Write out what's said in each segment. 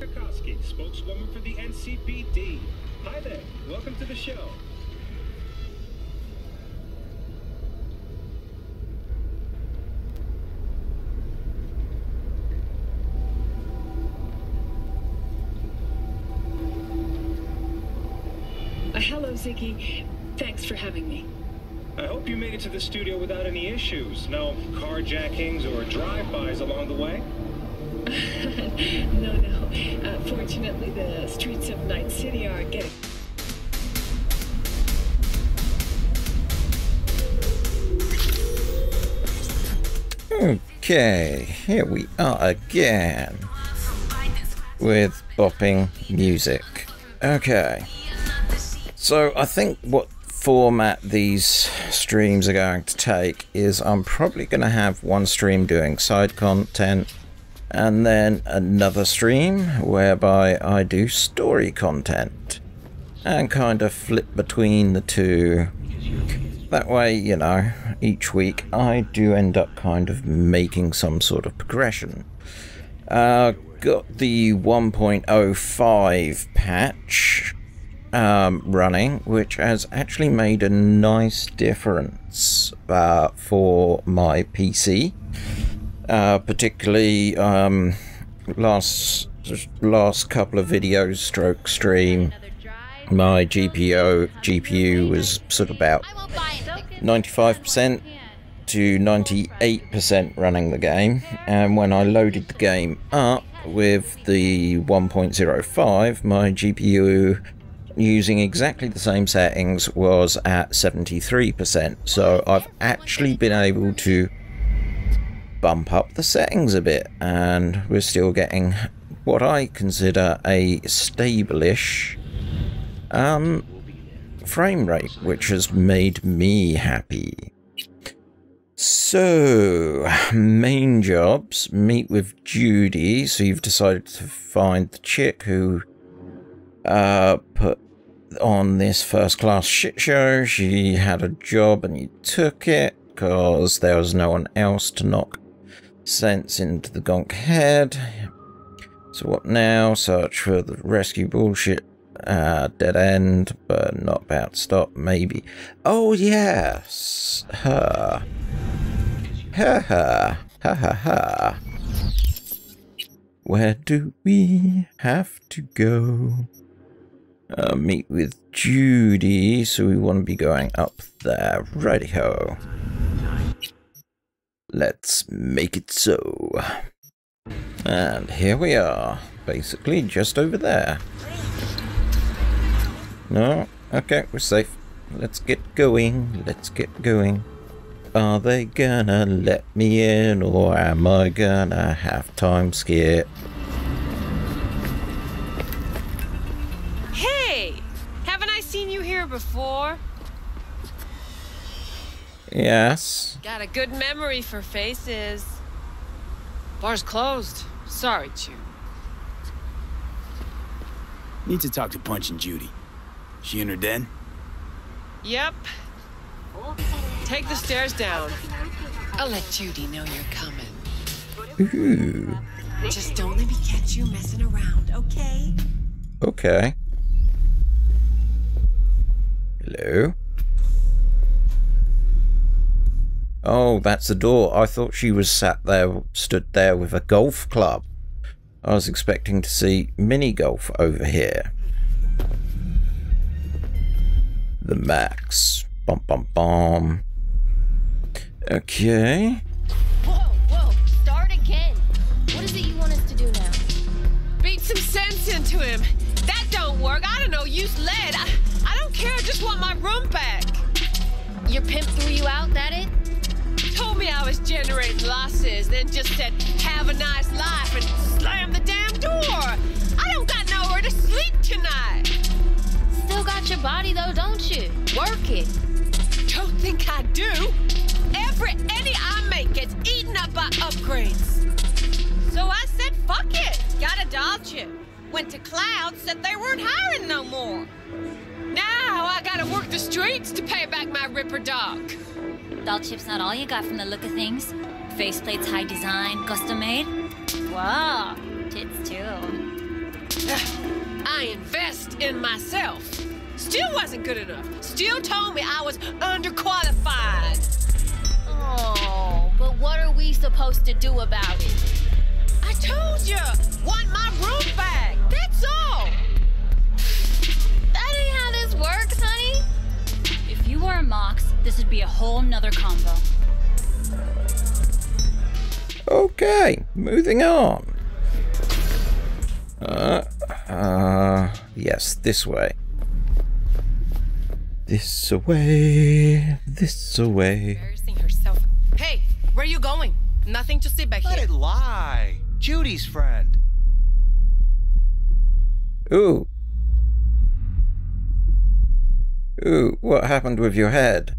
Kokoski, spokeswoman for the NCPD. Hi there. Welcome to the show. Hello, Ziggy. Thanks for having me. I hope you made it to the studio without any issues. No carjackings or drive-bys along the way? no, no. Uh, fortunately, the streets of Night City are getting. Okay, here we are again with bopping music. Okay, so I think what format these streams are going to take is I'm probably going to have one stream doing side content and then another stream whereby I do story content and kind of flip between the two. That way, you know, each week I do end up kind of making some sort of progression. Uh, got the 1.05 patch um, running, which has actually made a nice difference uh, for my PC. Uh, particularly um, last last couple of videos, stroke stream, my GPU GPU was sort of about 95% to 98% running the game, and when I loaded the game up with the 1.05, my GPU using exactly the same settings was at 73%. So I've actually been able to bump up the settings a bit and we're still getting what I consider a stable-ish um, frame rate, which has made me happy. So, main jobs, meet with Judy. So you've decided to find the chick who uh, put on this first class shit show. She had a job and you took it because there was no one else to knock sense into the gonk head. So what now? Search for the rescue bullshit. Uh, dead end, but not about to stop, maybe. Oh, yes! Her. Ha ha. Ha ha ha. Where do we have to go? Uh, meet with Judy, so we want to be going up there. Righty ho. Let's make it so. And here we are, basically just over there. No? Okay, we're safe. Let's get going, let's get going. Are they gonna let me in, or am I gonna have time skip? Hey! Haven't I seen you here before? Yes. Got a good memory for faces. Bar's closed. Sorry, choom. Need to talk to Punch and Judy. She in her den? Yep. Take the stairs down. I'll let Judy know you're coming. Ooh. Just don't let me catch you messing around, okay? Okay. Hello? Oh, that's the door. I thought she was sat there, stood there with a golf club. I was expecting to see mini golf over here. The max. Bum bum bum. Okay. Whoa, whoa, start again. What is it you want us to do now? Beat some sense into him. That don't work. I don't know. Use lead. I, I don't care. I just want my room back. Your pimp threw you out, that it? Told me I was generating losses, then just said, have a nice life, and slammed the damn door. I don't got nowhere to sleep tonight. Still got your body though, don't you? Work it. Don't think I do. Every eddie I make gets eaten up by upgrades. So I said, fuck it. Got a doll chip. Went to Cloud, said they weren't hiring no more. Now I gotta work the streets to pay back my Ripper doc. Doll chip's not all you got from the look of things. Faceplate's high design, custom made. Wow, tits too. I invest in myself. Still wasn't good enough. Still told me I was underqualified. Oh, but what are we supposed to do about it? I told you, want my room back. That's all. Were a Mox, this would be a whole nother combo. Okay, moving on. Uh, uh, yes, this way. This away, this away. Embarrassing herself. Hey, where are you going? Nothing to see back Let here. it lie. Judy's friend. Ooh. Ooh, what happened with your head?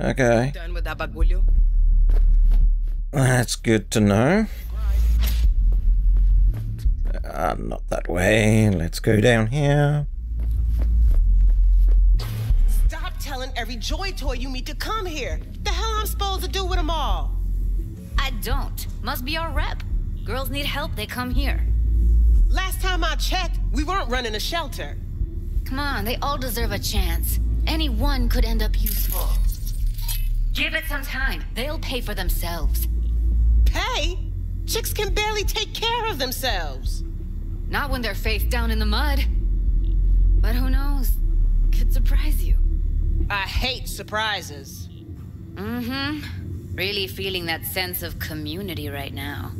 Okay, Done with that bagulho? that's good to know. Uh, not that way. Let's go down here. Stop telling every joy toy you meet to come here. The hell I'm supposed to do with them all? I don't. Must be our rep. Girls need help, they come here. Last time I checked, we weren't running a shelter. Come on, they all deserve a chance. Any one could end up useful. Give it some time. They'll pay for themselves. Pay? Chicks can barely take care of themselves. Not when they're face down in the mud. But who knows? Could surprise you. I hate surprises. Mm-hmm. Really feeling that sense of community right now.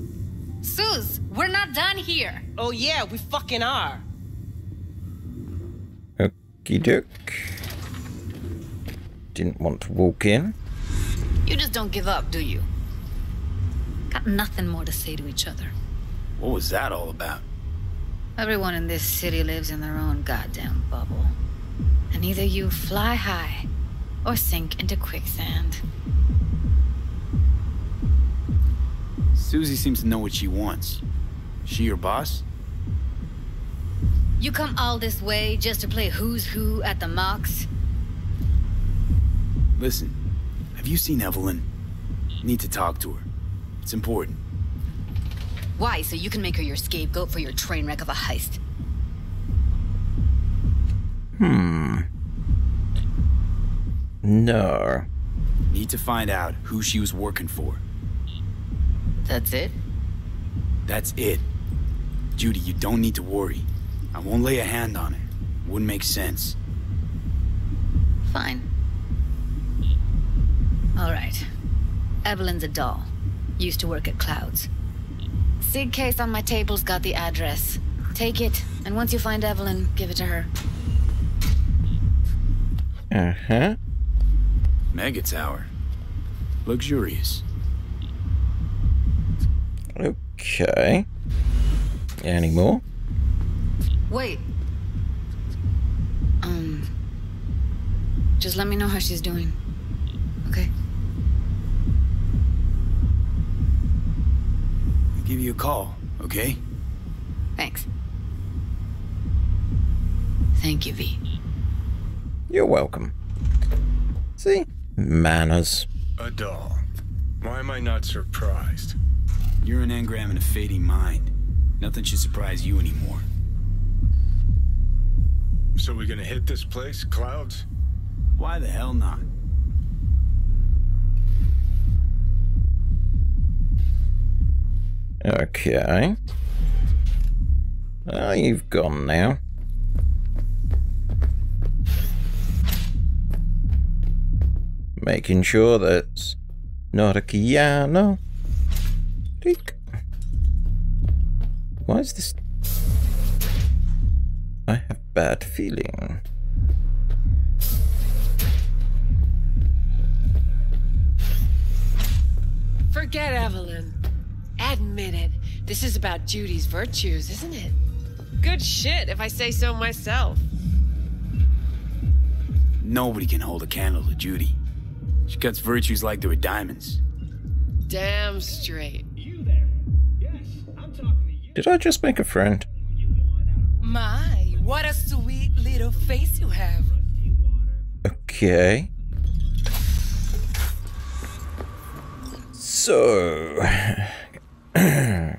Suze, we're not done here. Oh yeah, we fucking are. Okie doke. Didn't want to walk in. You just don't give up, do you? Got nothing more to say to each other. What was that all about? Everyone in this city lives in their own goddamn bubble. And either you fly high or sink into quicksand. Susie seems to know what she wants. She your boss? You come all this way just to play who's who at the Mox? Listen, have you seen Evelyn? Need to talk to her. It's important. Why? So you can make her your scapegoat for your train wreck of a heist. Hmm. No. Need to find out who she was working for. That's it? That's it. Judy, you don't need to worry. I won't lay a hand on it. Wouldn't make sense. Fine. All right. Evelyn's a doll. Used to work at Clouds. Sig case on my table's got the address. Take it, and once you find Evelyn, give it to her. Uh huh. Mega Tower. Luxurious. Okay. Any more? Wait. Um. Just let me know how she's doing. Okay? I'll give you a call, okay? Thanks. Thank you, V. You're welcome. See? Manners. A doll. Why am I not surprised? You're an engram and a fading mind. Nothing should surprise you anymore. So we gonna hit this place, Clouds? Why the hell not? Okay. Ah, you've gone now. Making sure that's not a piano. Tick. Why is this? I have bad feeling. Forget Evelyn. Admit it. This is about Judy's virtues, isn't it? Good shit, if I say so myself. Nobody can hold a candle to Judy. She cuts virtues like they were diamonds. Damn straight. You there? Yes, I'm talking to you. Did I just make a friend? My, what a sweet little face you have. Okay. So... they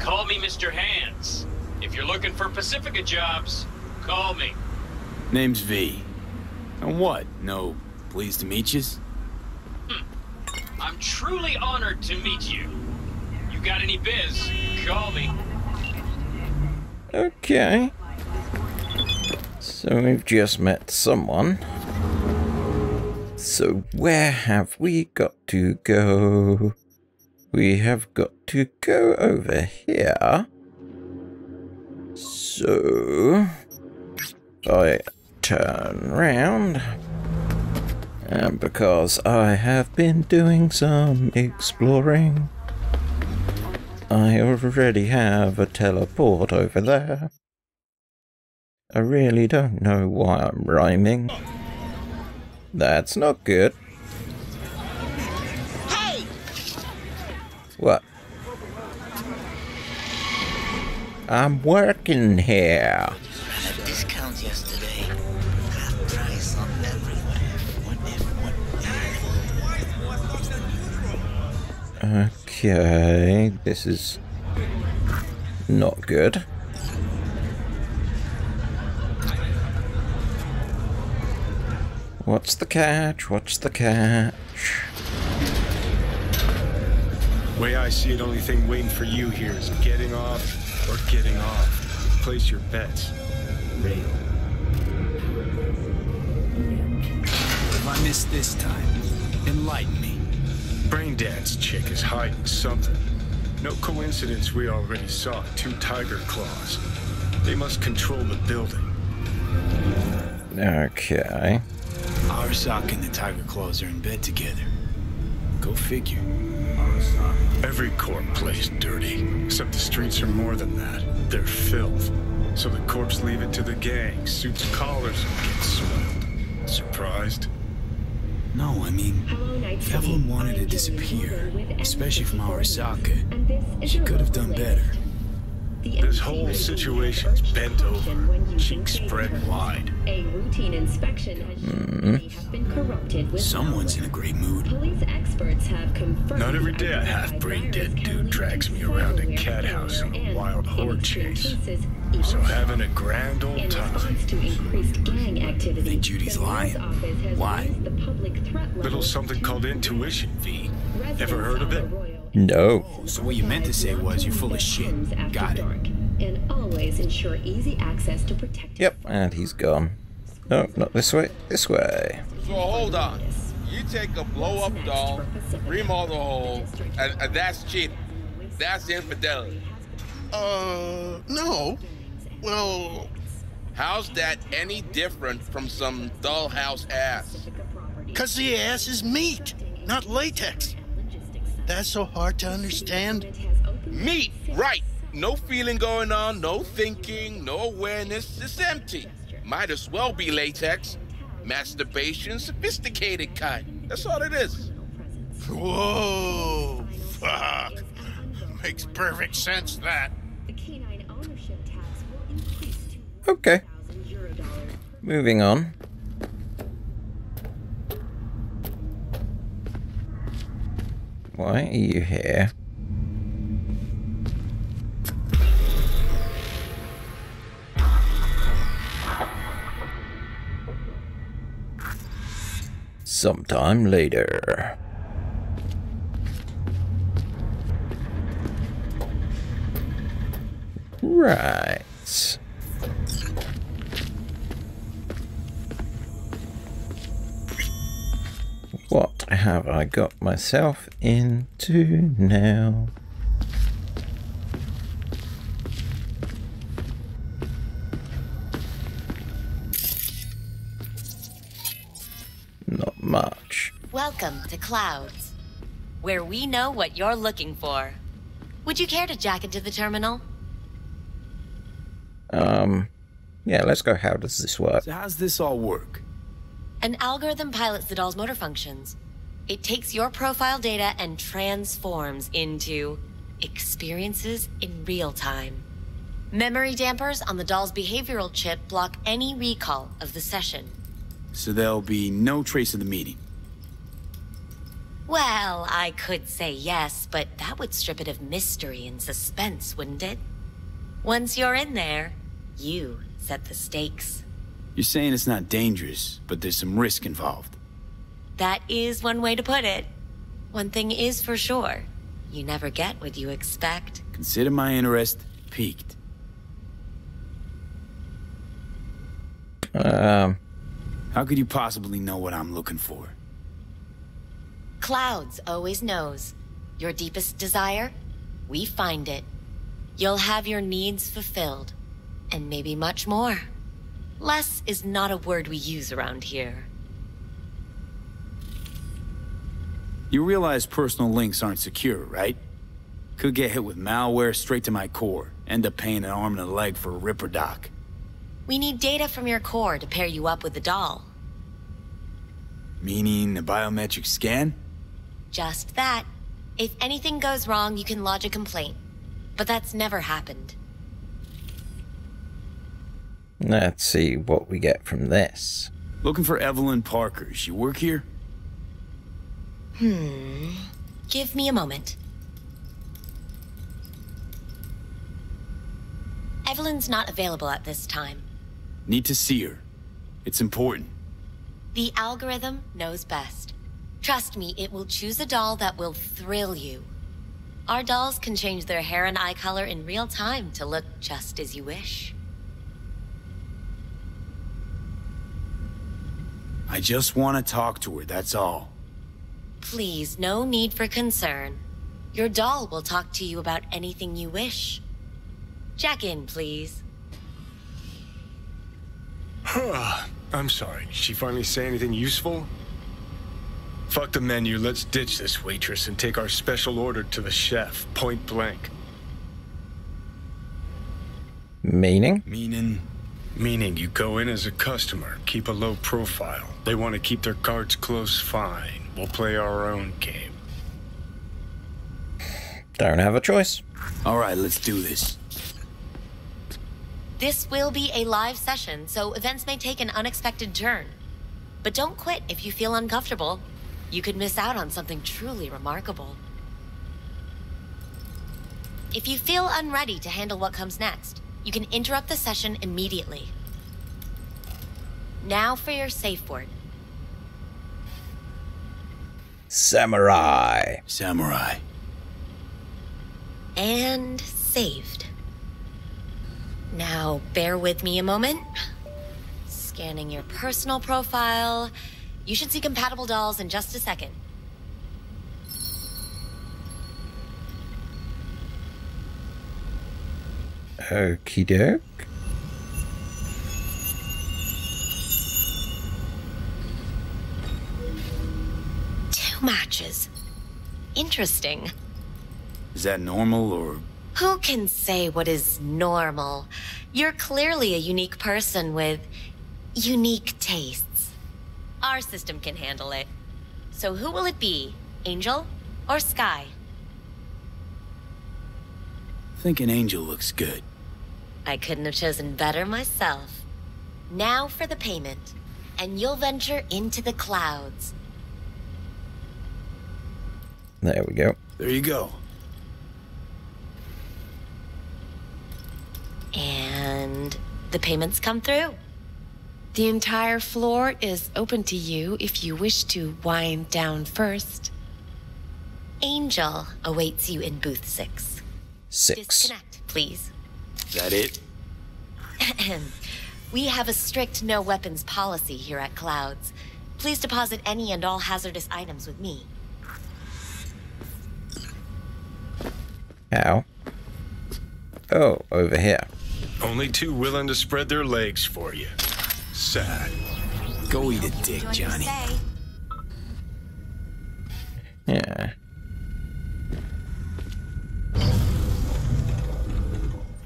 call me Mr. Hands. If you're looking for Pacifica jobs, call me. Name's V. And what? No, pleased to meet yous? Hmm. I'm truly honored to meet you. Got any biz, call me. Okay. So we've just met someone. So where have we got to go? We have got to go over here. So I turn round. And because I have been doing some exploring, I already have a teleport over there. I really don't know why I'm rhyming. That's not good. Hey! What? I'm working here. Okay, this is not good. What's the catch? What's the catch? Way I see it, only thing waiting for you here is getting off or getting off. Place your bets. Rail. If I miss this time, enlighten me. Braindad's chick is hiding something. No coincidence we already saw two tiger claws. They must control the building. Okay. Arasaka and the Tiger Claws are in bed together. Go figure. Every corp plays dirty, except the streets are more than that. They're filth. So the corps leave it to the gang, suits collars and get soiled. Surprised? No, I mean, if Evelyn wanted to disappear, especially from Arasaka, she could have done better. This whole situation's bent over, cheeks spread wide. A routine inspection has shown Hmm. have been corrupted with Someone's in a great mood. Police experts have confirmed. Not every day a half-brain dead dude drags me around a cat house in a wild horde chase. So having a grand old In time. response to increased gang activity, Think Judy's the lying. has Why? the public threat level Little something called intuition, V. Ever heard of it? No. So what you meant to say was you're full of shit. Got it. dark, and always ensure easy access to protect. Yep, and he's gone. No, not this way. This way. So hold on. You take a blow up doll, remodel the hole, and, and that's cheating. That's infidelity. Uh, no. Well, How's that any different from some dollhouse ass? because the ass is meat, not latex. That's so hard to understand. Meat, right. No feeling going on, no thinking, no awareness. It's empty. Might as well be latex. Masturbation, sophisticated kind. That's all it is. Whoa, fuck. Makes perfect sense, that. Okay. Moving on. Why are you here? Sometime later. Right. What have I got myself into now? Not much. Welcome to Clouds, where we know what you're looking for. Would you care to jack into the terminal? Um, yeah, let's go. How does this work? So how's this all work? An algorithm pilots the doll's motor functions. It takes your profile data and transforms into experiences in real time. Memory dampers on the doll's behavioral chip block any recall of the session. So there'll be no trace of the meeting. Well, I could say yes, but that would strip it of mystery and suspense, wouldn't it? Once you're in there, You set the stakes. You're saying it's not dangerous, but there's some risk involved. That is one way to put it. One thing is for sure. You never get what you expect. Consider my interest piqued. Um. How could you possibly know what I'm looking for? Clouds always knows. Your deepest desire? We find it. You'll have your needs fulfilled. And maybe much more. Less is not a word we use around here. You realize personal links aren't secure, right? Could get hit with malware straight to my core. End up paying an arm and a leg for a Ripper doc. We need data from your core to pair you up with the doll. Meaning a biometric scan? Just that. If anything goes wrong, you can lodge a complaint. But that's never happened. Let's see what we get from this. Looking for Evelyn Parker. She work here? Hmm. Give me a moment. Evelyn's not available at this time. Need to see her. It's important. The algorithm knows best. Trust me, it will choose a doll that will thrill you. Our dolls can change their hair and eye color in real time to look just as you wish. I just want to talk to her, that's all. Please, no need for concern. Your doll will talk to you about anything you wish. Jack in, please. Huh. I'm sorry. Did she finally say anything useful? Fuck the menu. Let's ditch this waitress and take our special order to the chef, point blank. Meaning? Meaning? Meaning you go in as a customer, keep a low profile. They want to keep their cards close, fine. We'll play our own game. Don't have a choice. All right, let's do this. This will be a live session, so events may take an unexpected turn. But don't quit if you feel uncomfortable. You could miss out on something truly remarkable. If you feel unready to handle what comes next, you can interrupt the session immediately. Now for your safe word. Samurai. Samurai. And saved. Now, bear with me a moment. Scanning your personal profile. You should see compatible dolls in just a second. Okie doke. Two matches. Interesting. Is that normal or Who can say what is normal? You're clearly a unique person with unique tastes. Our system can handle it. So who will it be? Angel or Sky? think an angel looks good? I couldn't have chosen better myself. Now for the payment, and you'll venture into the clouds. There we go. There you go. And the payments come through. The entire floor is open to you if you wish to wind down first. Angel awaits you in booth six. Six. Disconnect, please. That it? we have a strict no weapons policy here at Clouds. Please deposit any and all hazardous items with me. How? Oh, over here. Only two willing to spread their legs for you. Sad. Go eat a dick, Johnny. Yeah.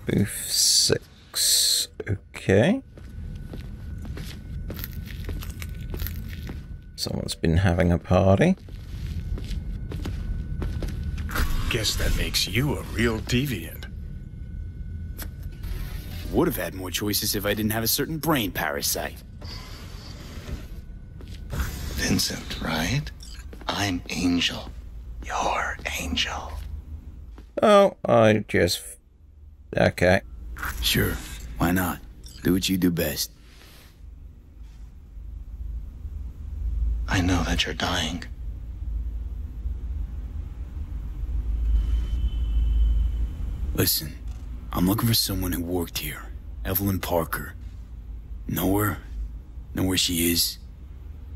Booth six. Okay. Someone's been having a party. Guess that makes you a real deviant. Would have had more choices if I didn't have a certain brain parasite. Vincent, right? I'm Angel. You're Angel. Oh, I just. Okay. Sure. Why not? Do what you do best. I know that you're dying. Listen, I'm looking for someone who worked here. Evelyn Parker. Know her? Know where she is?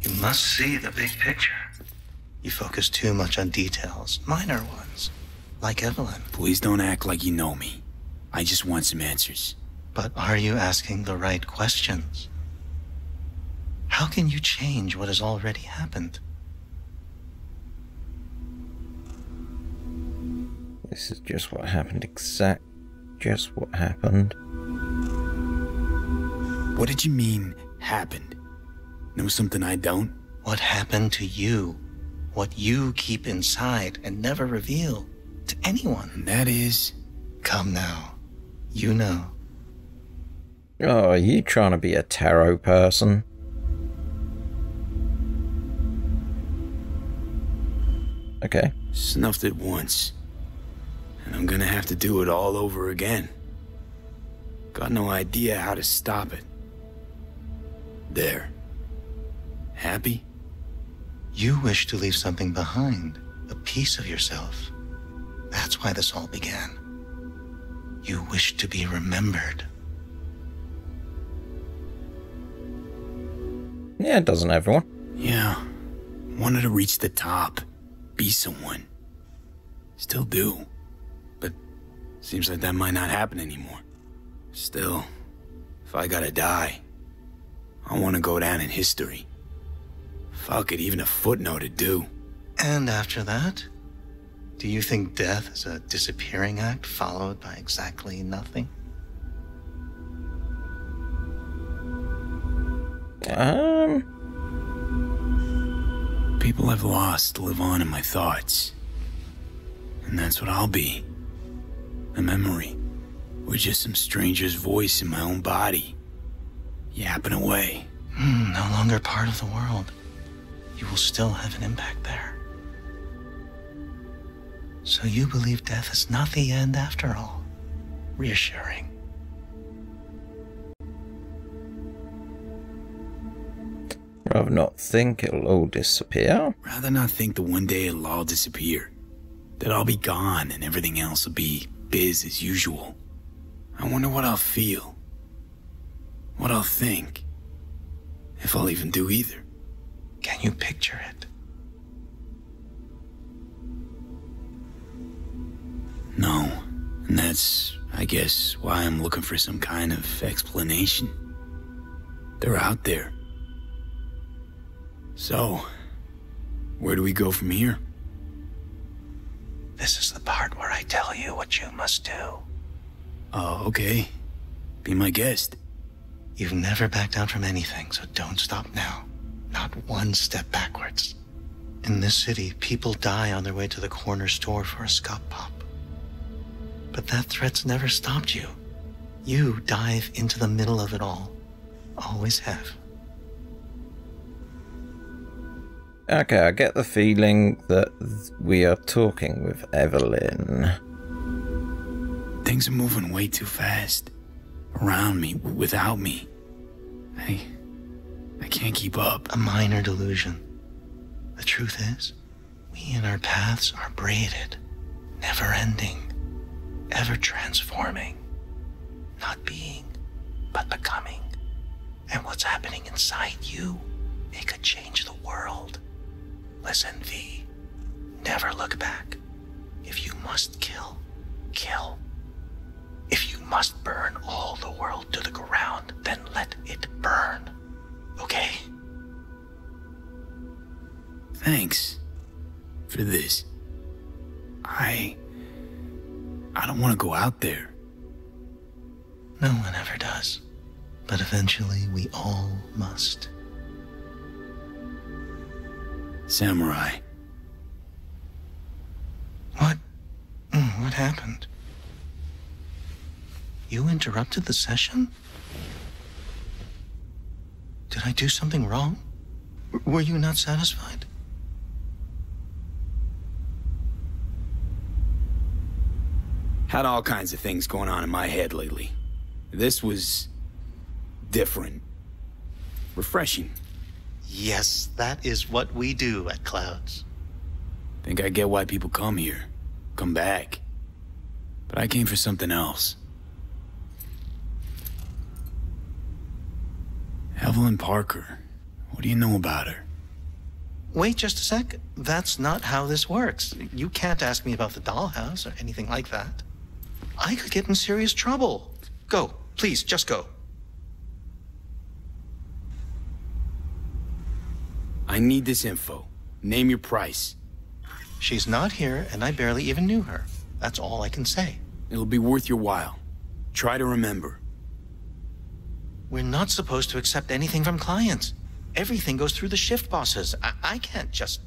You must see the big picture. You focus too much on details, minor ones, like Evelyn. Please don't act like you know me. I just want some answers. But are you asking the right questions? How can you change what has already happened? This is just what happened, exact. Just what happened. What did you mean, happened? Know something I don't? What happened to you? What you keep inside and never reveal to anyone? And that is. Come now. You know. Oh, are you trying to be a tarot person? Okay. Snuffed it once. And I'm gonna have to do it all over again. Got no idea how to stop it. There. Happy? You wish to leave something behind, a piece of yourself. That's why this all began. You wish to be remembered. Yeah, it doesn't everyone? Yeah. Wanted to reach the top. Be someone. Still do. But seems like that might not happen anymore. Still, if I gotta die, I want to go down in history. Fuck it, even a footnote would do. And after that? Do you think death is a disappearing act followed by exactly nothing? Um. People I've lost live on in my thoughts. And that's what I'll be. A memory. Or just some stranger's voice in my own body. Yapping away. Hmm, no longer part of the world. You will still have an impact there. So you believe death is not the end after all. Reassuring. Rather not think it'll all disappear. Rather not think that one day it'll all disappear. That I'll be gone and everything else will be biz as usual. I wonder what I'll feel. What I'll think. If I'll even do either. Can you picture it? No. And that's, I guess, why I'm looking for some kind of explanation. They're out there. So, where do we go from here? This is the part where I tell you what you must do. Oh, okay. Be my guest. You've never backed down from anything, so don't stop now. Not one step backwards. In this city, people die on their way to the corner store for a scalp pop. But that threat's never stopped you. You dive into the middle of it all. Always have. Okay, I get the feeling that we are talking with Evelyn. Things are moving way too fast. Around me, without me. I. I can't keep up. A minor delusion. The truth is, we and our paths are braided, never ending, ever transforming. Not being, but becoming. And what's happening inside you, it could change the world. Listen, V. Never look back. If you must kill, kill. If you must burn all the world to the ground, then let it burn. Okay? Thanks for this. I. I don't want to go out there. No one ever does. But eventually we all must. Samurai. What? Mm, What happened? You interrupted the session? Did I do something wrong? W- Were you not satisfied? Had all kinds of things going on in my head lately. This was different. Refreshing. Yes, that is what we do at Clouds. Think I get why people come here. Come back. But I came for something else. Evelyn Parker. What do you know about her? Wait just a sec. That's not how this works. You can't ask me about the dollhouse or anything like that. I could get in serious trouble. Go, please, just go. I need this info. Name your price. She's not here, and I barely even knew her. That's all I can say. It'll be worth your while. Try to remember. We're not supposed to accept anything from clients. Everything goes through the shift bosses. I, I can't just.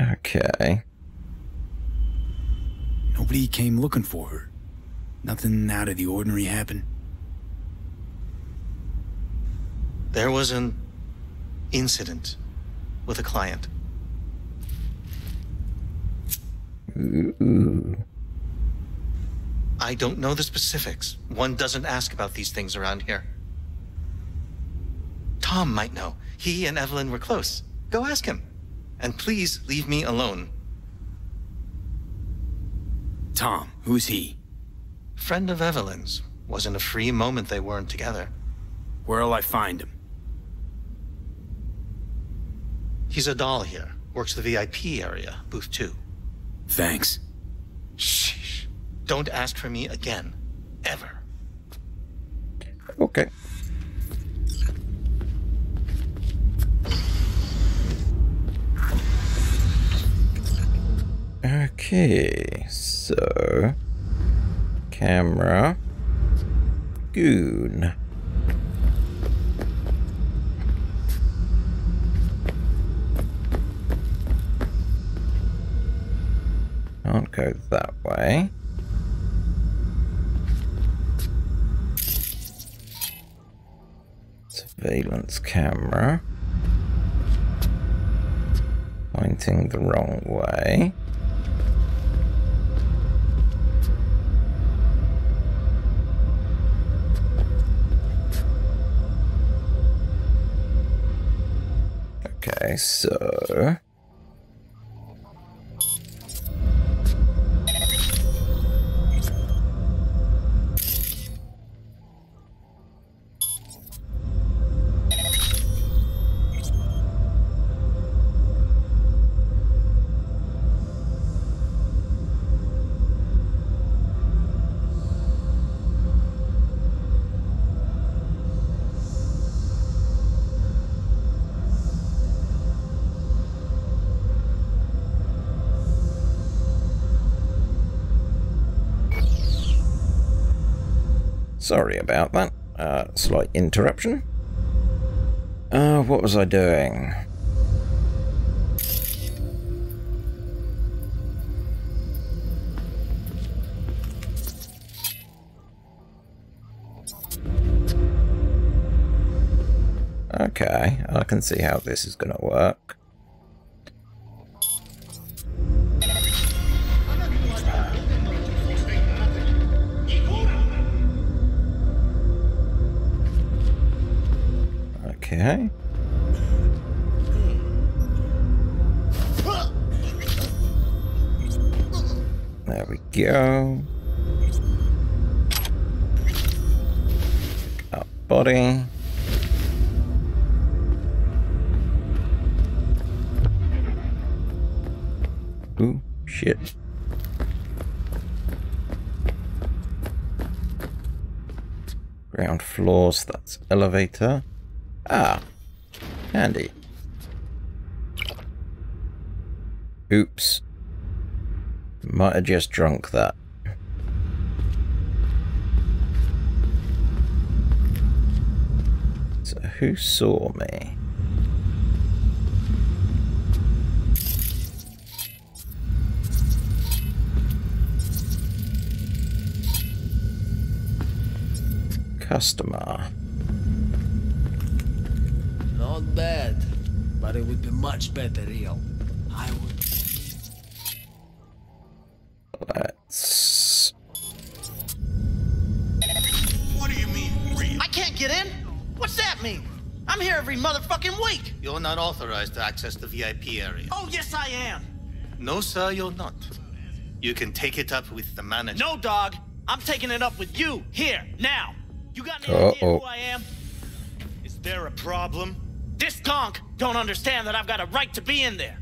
Okay. Nobody came looking for her. Nothing out of the ordinary happened. There was an incident with a client. Ooh. I don't know the specifics. One doesn't ask about these things around here. Tom might know. He and Evelyn were close. Go ask him. And please leave me alone. Tom, who's he? Friend of Evelyn's. Wasn't a free moment they weren't together. Where'll I find him? He's a doll here. Works the VIP area, booth two. Thanks. Shh. Don't ask for me again. Ever. Okay. Okay, so camera goon. Can't go that way. Surveillance camera. Pointing the wrong way. Okay, so... Sorry about that. Uh, slight interruption. Uh, what was I doing? Okay, I can see how this is going to work. Okay. There we go. Up body. Ooh, shit. Ground floors, that's elevator. Ah, handy. Oops. Might have just drunk that. So who saw me? Customer. Not bad, but it would be much better real. I would. Let's. What do you mean, real? I can't get in? What's that mean? I'm here every motherfucking week. You're not authorized to access the VIP area. Oh, yes, I am. No, sir, you're not. You can take it up with the manager. No, dog. I'm taking it up with you here now. You got any uh -oh. idea who I am? Is there a problem? This gonk don't understand that I've got a right to be in there.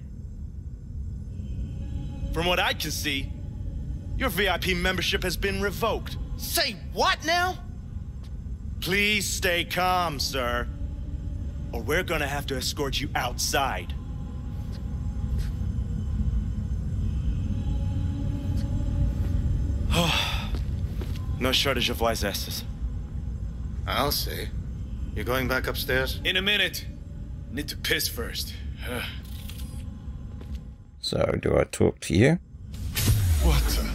From what I can see, your VIP membership has been revoked. Say what now? Please stay calm, sir. Or we're gonna have to escort you outside. no shortage of wise asses. I'll see. You're going back upstairs? In a minute. Need to piss first. so, do I talk to you? What the?